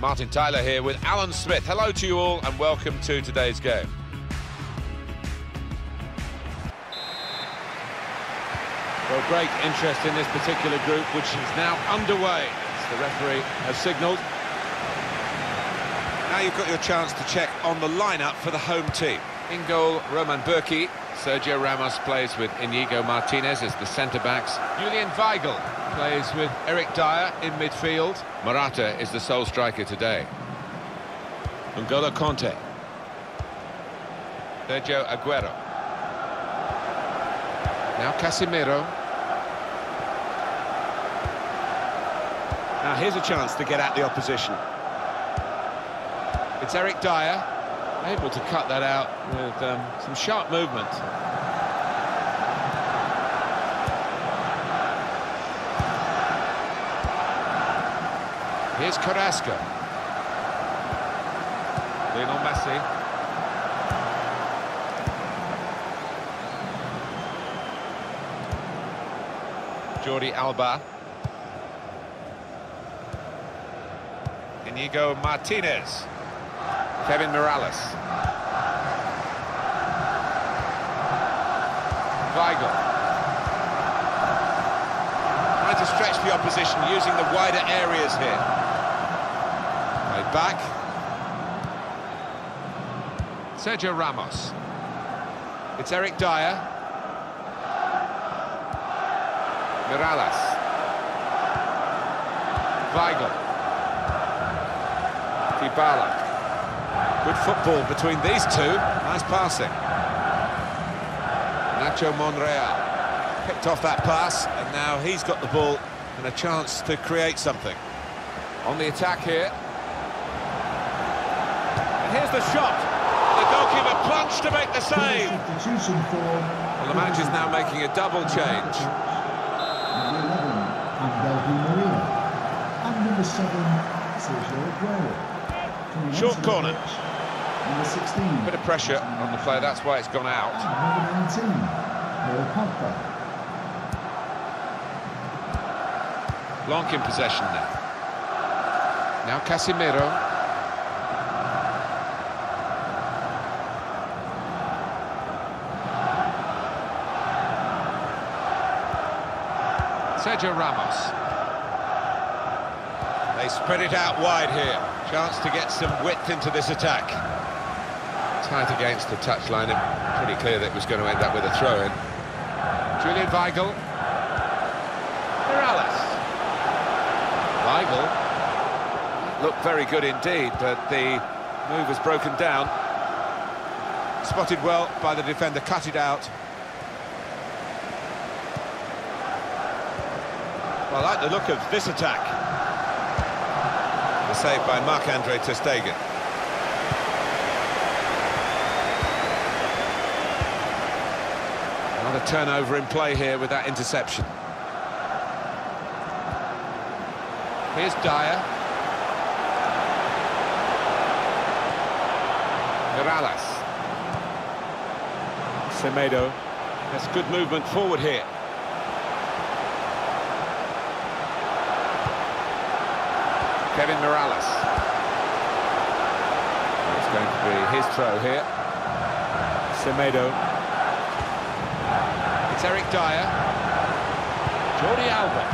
Martin Tyler here with Alan Smith. Hello to you all and welcome to today's game. Well, great interest in this particular group, which is now underway. As the referee has signalled. Now you've got your chance to check on the lineup for the home team. In goal, Roman Bürki. Sergio Ramos plays with Inigo Martinez as the centre-backs. Julian Weigl plays with Eric Dier in midfield. Morata is the sole striker today. N'Golo Kanté. Sergio Aguero. Now Casemiro. Now here's a chance to get at the opposition. It's Eric Dier, able to cut that out with um, some sharp movement. Here's Carrasco. Lionel Messi. Jordi Alba. Inigo Martinez. Kevin Mirallas. Weigl. Trying to stretch the opposition using the wider areas here. Right back. Sergio Ramos. It's Eric Dier. Mirallas. Weigl. Dybala. Good football between these two. Nice passing. Nacho Monreal picked off that pass, and now he's got the ball and a chance to create something. On the attack here. And here's the shot. The goalkeeper plunged to make the save. Well, the manager's now making a double change. Number 11, Angel Di Maria. And number 7, Sergio Aguero. Short corner. Number 16. Bit of pressure on the play, that's why it's gone out. Number 19, Paul Pogba. Blanc in possession now. Now Casemiro. Sergio Ramos. They spread it out wide here. Chance to get some width into this attack. Tight against the touchline. and Pretty clear that it was going to end up with a throw-in. Julian Weigl. Mirallas. Weigl. Looked very good indeed, but the move was broken down. Spotted well by the defender, cut it out. Well, I like the look of this attack. The save by Marc-Andre Ter Stegen. Another turnover in play here with that interception. Here's Dier. Mirallas. Semedo. That's good movement forward here. Kevin Mirallas. It's going to be his throw here. Semedo. It's Eric Dier. Jordi Alba.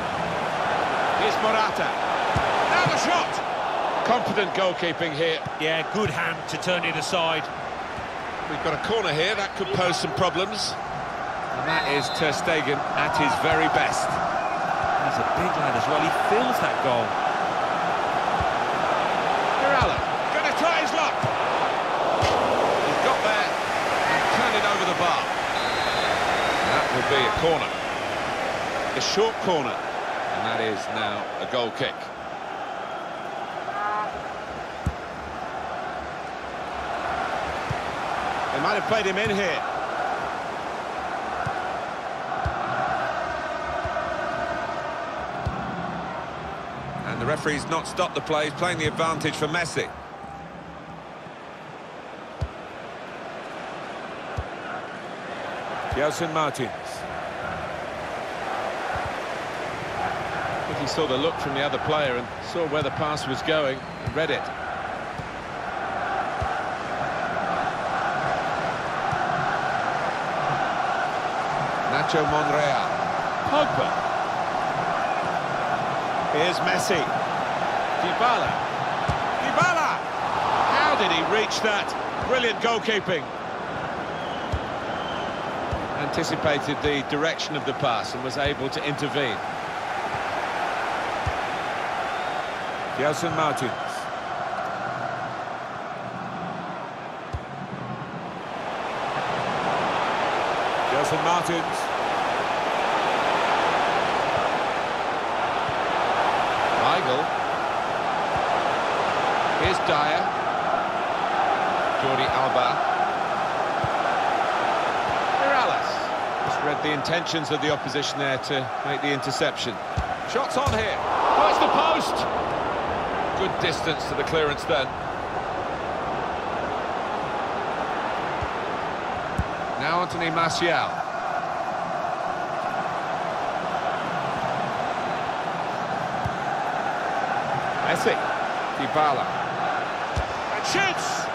Here's Morata. Now the shot! Confident goalkeeping here. Yeah, good hand to turn it aside. We've got a corner here, that could pose some problems. And that is Ter Stegen at his very best. He's a big lad as well. He fills that goal. Mirallas. Gonna try his luck. He's got there and turned it over the bar. That will be a corner. A short corner. And that is now a goal kick. They might have played him in here. And the referee's not stopped the play, he's playing the advantage for Messi. Gelson Martins. He saw the look from the other player and saw where the pass was going and read it. Nacho Monreal. Pogba. Here's Messi. Dybala. Dybala! How did he reach that? Brilliant goalkeeping. Anticipated the direction of the pass and was able to intervene. Gelson Martins. Gelson Martins. Weigl. Here's Dier. Jordi Alba. Mirallas. Just read the intentions of the opposition there to make the interception. Shots on here. It's the post! Good distance to the clearance then. Now Anthony Martial. Messi. Dybala. And shoots!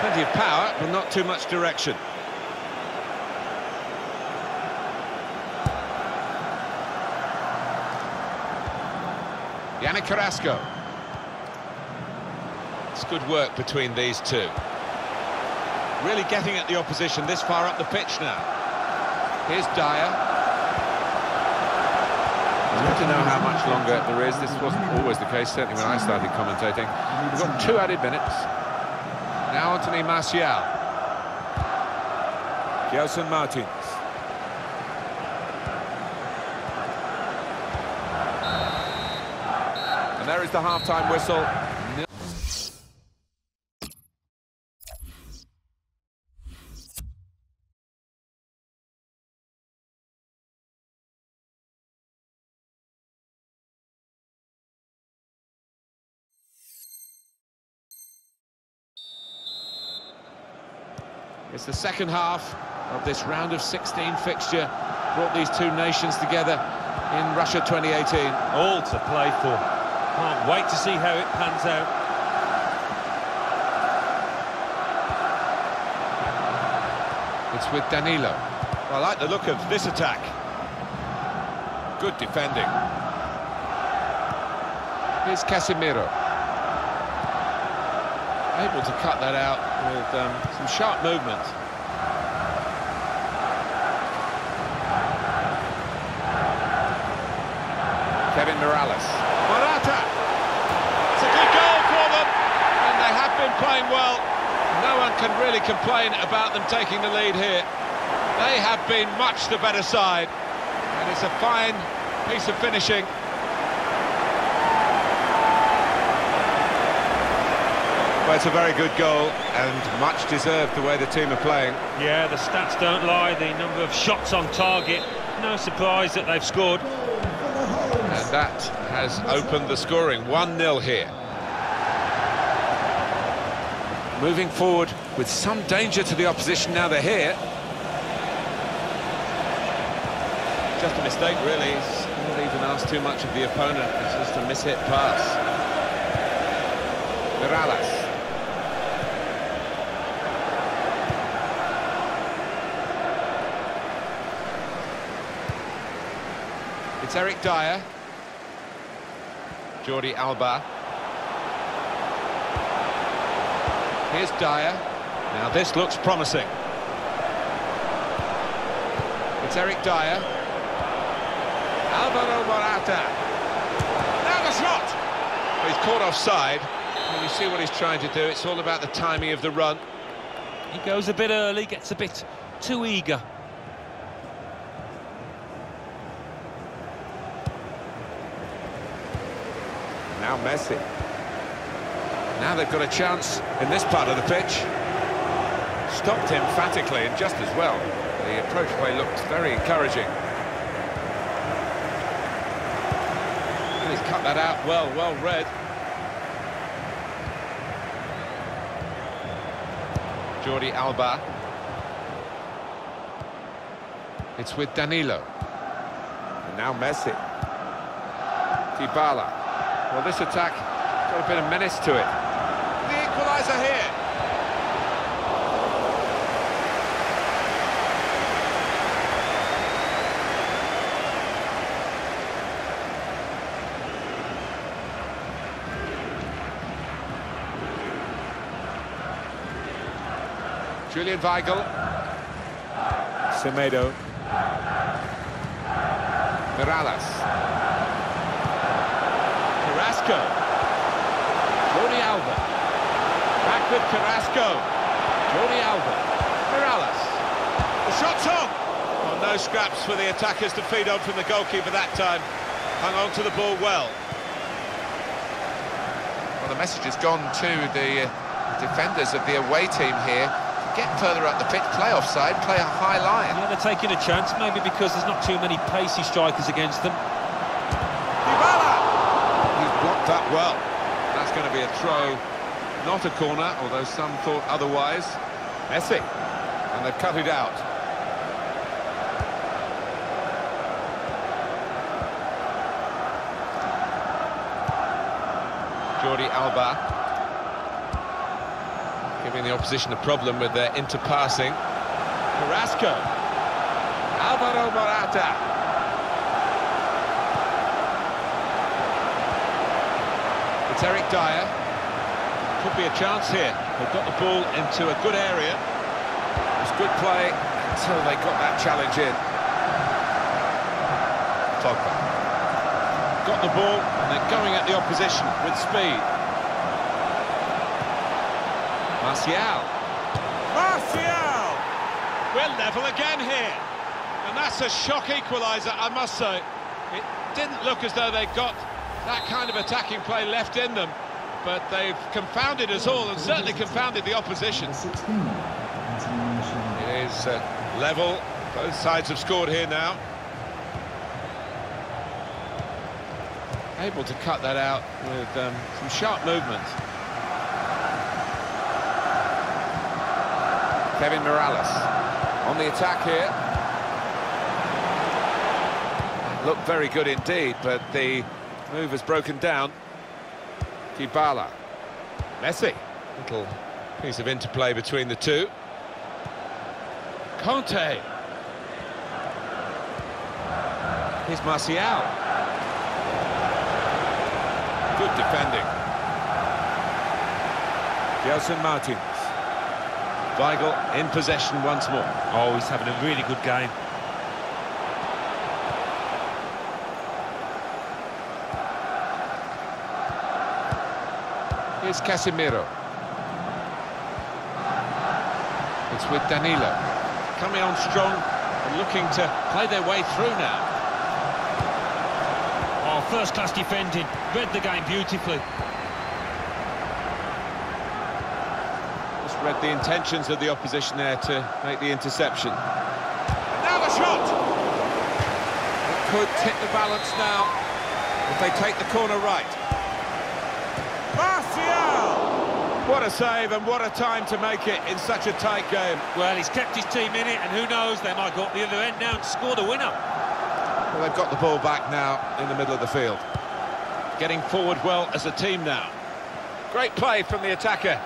Plenty of power, but not too much direction. Yannick Carrasco. Good work between these two. Really getting at the opposition this far up the pitch now. Here's Dier. I good to know how much longer there is. This wasn't always the case, certainly when I started commentating. We've got two added minutes. Now Anthony Martial. Gelson Martins. And there is the half-time whistle. It's the second half of this round of 16 fixture. Brought these two nations together in Russia 2018. All to play for. Can't wait to see how it pans out. It's with Danilo. I like the look of this attack. Good defending. Here's Casemiro. Able to cut that out with um, some sharp movement. Kevin Mirallas. Morata! It's a good goal for them, and they have been playing well. No one can really complain about them taking the lead here. They have been much the better side, and it's a fine piece of finishing. Well, it's a very good goal, and much deserved the way the team are playing. Yeah, the stats don't lie. The number of shots on target. No surprise that they've scored. That has opened the scoring. 1-0 here. Moving forward with some danger to the opposition now they're here. Just a mistake, really. He's not even asked too much of the opponent. It's just a mishit pass. Mirallas. It's Eric Dier. Jordi Alba. Here's Dier. Now this looks promising. It's Eric Dier. Alvaro Morata. Now the shot! He's caught offside. You see what he's trying to do. It's all about the timing of the run. He goes a bit early, gets a bit too eager. Now Messi. Now they've got a chance in this part of the pitch. Stopped emphatically and just as well. The approach play looked very encouraging. And he's cut that out well, well read. Jordi Alba. It's with Danilo. And now Messi. Dybala. Well, this attack got a bit of menace to it. The equaliser here. Julian Weigl. Semedo. Mirallas. Carrasco. Jordi Alba. Back with Carrasco. Jordi Alba. Mirallas. The shot's on. Well, no scraps for the attackers to feed on from the goalkeeper that time. Hung on to the ball well. Well, the message has gone to the uh, defenders of the away team here. Get further up the pitch, play offside, play a high line. Yeah, they're taking a chance, maybe because there's not too many pacey strikers against them. Well. That's going to be a throw, not a corner, although some thought otherwise. Messi. And they've cut it out. Jordi Alba. Giving the opposition a problem with their interpassing. Carrasco. Alvaro Morata. It's Eric Dier. Could be a chance here. They've got the ball into a good area. It's good play until they got that challenge in. Pogba. Got the ball and they're going at the opposition with speed. Martial. Martial! We're level again here. And that's a shock equaliser, I must say. It didn't look as though they got that kind of attacking play left in them, but they've confounded us all and certainly confounded the opposition. Number 16, Anthony Martial. It is uh, level. Both sides have scored here now. Able to cut that out with um, some sharp movement. Kevin Mirallas on the attack here. Looked very good indeed, but the move has broken down. Dybala. Messi. Little piece of interplay between the two. Kanté. Here's Martial. Good defending. Gelson Martins. Weigl in possession once more. Oh, he's having a really good game. Here's Casemiro. It's with Danilo. Coming on strong and looking to play their way through now. Oh, first-class defending. Read the game beautifully. Just read the intentions of the opposition there to make the interception. Now the shot! It could tip the balance now if they take the corner right. Martial! What a save and what a time to make it in such a tight game. Well, he's kept his team in it, and who knows, they might go up the other end now and score the winner. Well, they've got the ball back now in the middle of the field. Getting forward well as a team now. Great play from the attacker.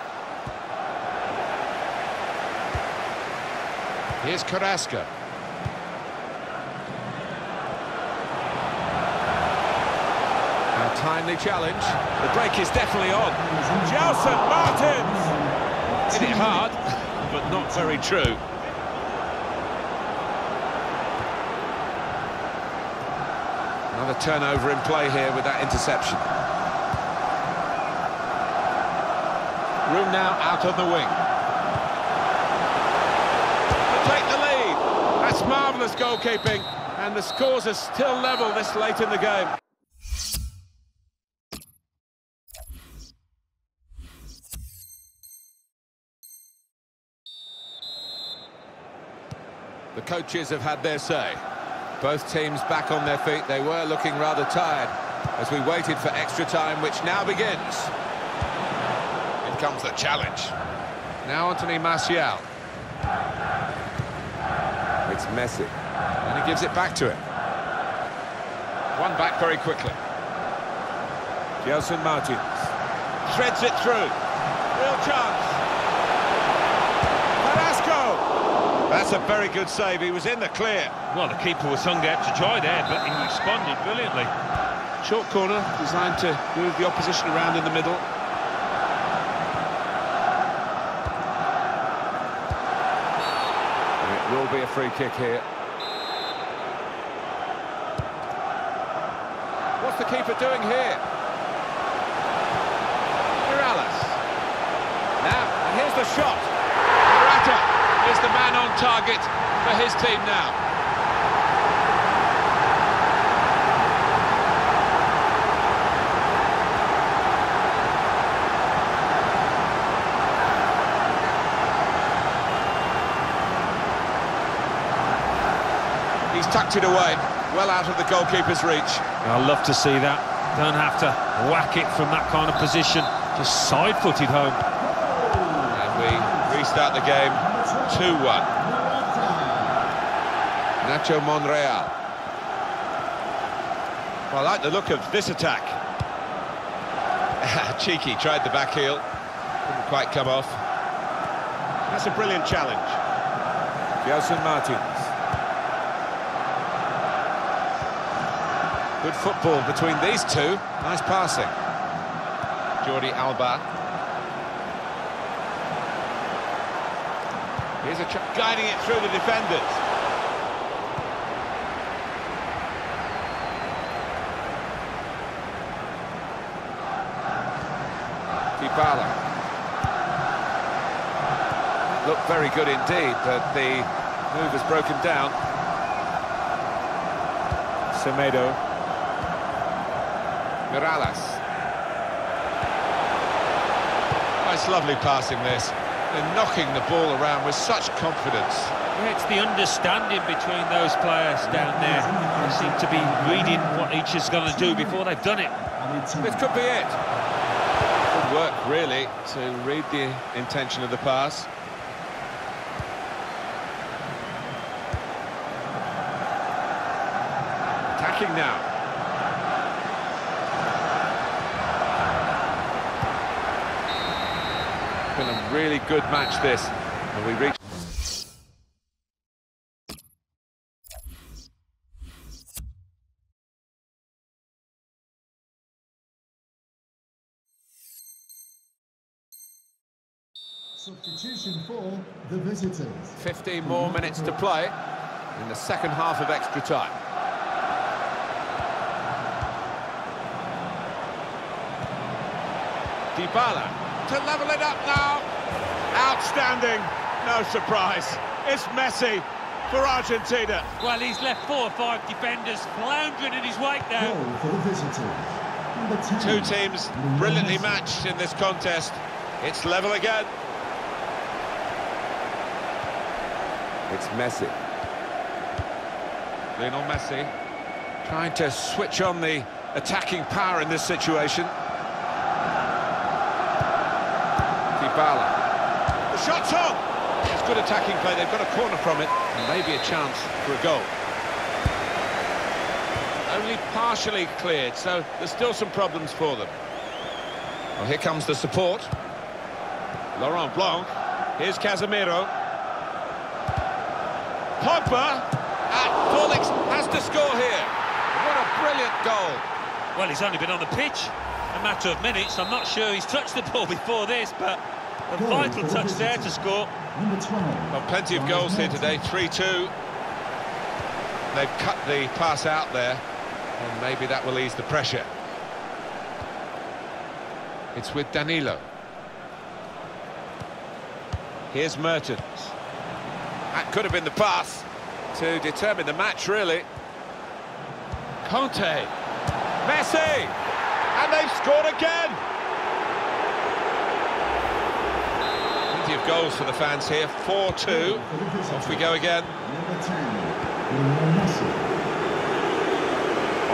Here's Carrasco. Timely challenge. The break is definitely on. Gelson Martins! Hit it hard, but not very true. Another turnover in play here with that interception. Room now out on the wing. Take the lead. That's marvellous goalkeeping. And the scores are still level this late in the game. Coaches have had their say. Both teams back on their feet. They were looking rather tired as we waited for extra time, which now begins. In comes the challenge. Now Anthony Martial. It's Messi. And he gives it back to him. One back very quickly. Gelson Martins. Threads it through. Real chance. Carrasco! That's a very good save. He was in the clear. Well, the keeper was hung out to dry there, but he responded brilliantly. Short corner designed to move the opposition around in the middle. It will be a free kick here. What's the keeper doing here? Mirallas. Now, and here's the shot. Morata is the man on target for his team now. He's tucked it away, well out of the goalkeeper's reach. I love to see that. Don't have to whack it from that kind of position. Just side-footed home. And we restart the game 2-1. Nacho Monreal. Well, I like the look of this attack. Cheeky tried the back heel. Didn't quite come off. That's a brilliant challenge. Gelson Martins. Good football between these two. Nice passing. Jordi Alba. Here's a ch- guiding it through the defenders. Dybala. Looked very good indeed, but the move has broken down. Semedo. Mirallas. Oh, it's lovely passing this. They're knocking the ball around with such confidence. Yeah, It's the understanding between those players down there. They seem to be reading what each is going to do before they've done it. This could be it. Work, really, to read the intention of the pass. Attacking now. Been a really good match, this. And we reach... Substitution for the visitors. 15 more minutes to play in the second half of extra time. Dybala to level it up now. Outstanding. No surprise. It's Messi for Argentina. Well, he's left four or five defenders floundering in his wake now. Goal for the visitors. Two teams brilliantly matched in this contest. It's level again. It's Messi. Lionel Messi trying to switch on the attacking power in this situation. Dybala. The shot's on! It's good attacking play. They've got a corner from it and maybe a chance for a goal. Only partially cleared, so there's still some problems for them. Well, here comes the support. Laurent Blanc. Here's Casemiro. Pogba. And Paulix has to score here. What a brilliant goal. Well, he's only been on the pitch a matter of minutes. I'm not sure he's touched the ball before this, but a Goal vital for the touch there to score. Well, plenty of goals here today, 3-2. They've cut the pass out there, and maybe that will ease the pressure. It's with Danilo. Here's Mertens. That could have been the pass to determine the match, really. Kanté. Messi! And they've scored again! Plenty of goals for the fans here, 4-2. Goal for the visitors. Off we go again. Number 10.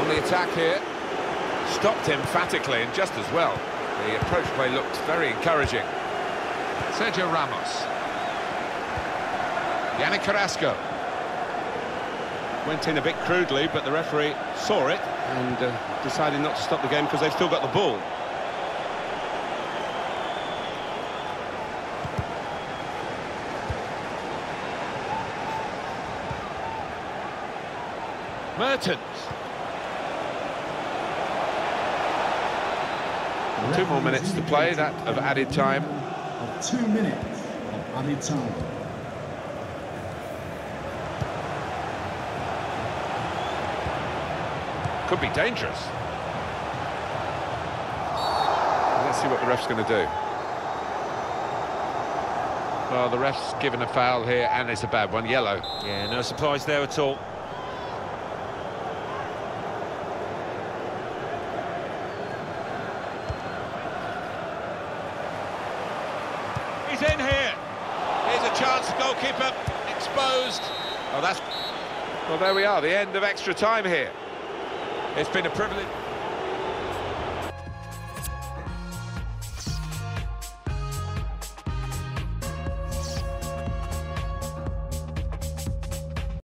On the attack here. Stopped emphatically and just as well. The approach play looked very encouraging. Sergio Ramos. Yannick Carrasco. Went in a bit crudely, but the referee saw it and uh, decided not to stop the game because they've still got the ball. Mertens. Two more minutes to play, that of added time. Of two minutes of added time. Could be dangerous. Let's see what the ref's going to do. Well, the ref's given a foul here, and it's a bad one, yellow. Yeah, no surprise there at all. He's in here. Here's a chance, goalkeeper exposed. Oh, that's Well, there we are, the end of extra time here. It's been a privilege.